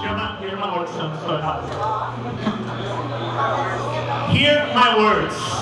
chama Irmã Orson, estou errado. Hear my words.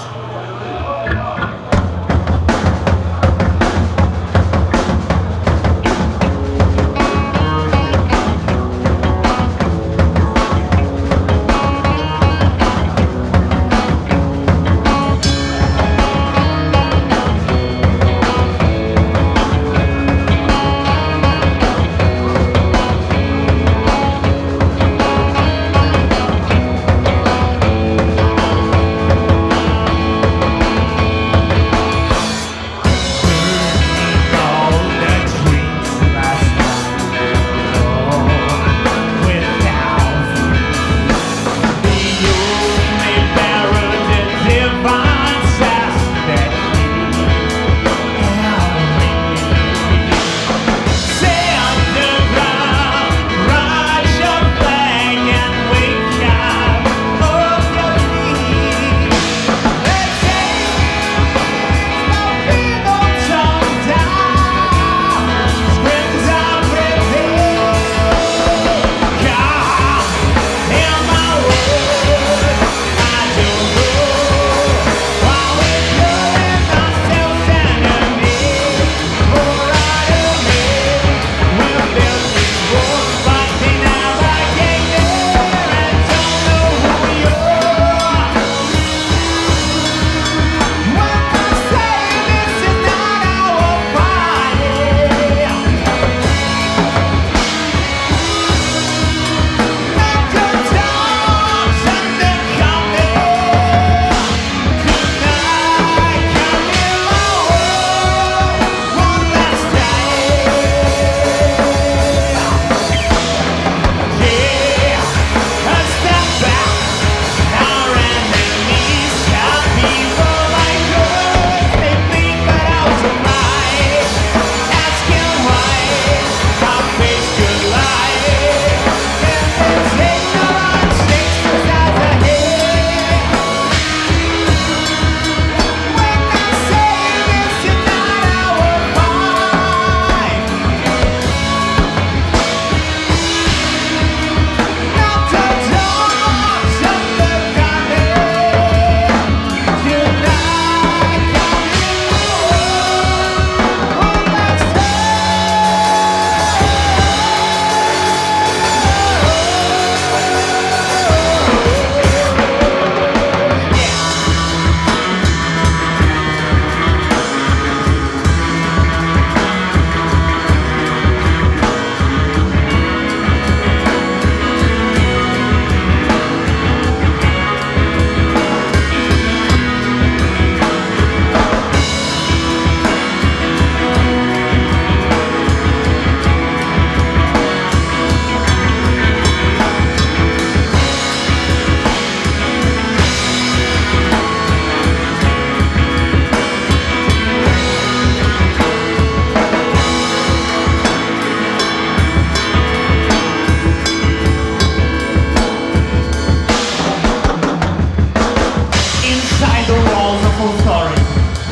walls of story.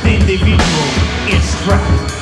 the individual is trapped.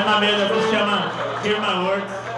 Tá na mesa, vou chamar Irma Hortz.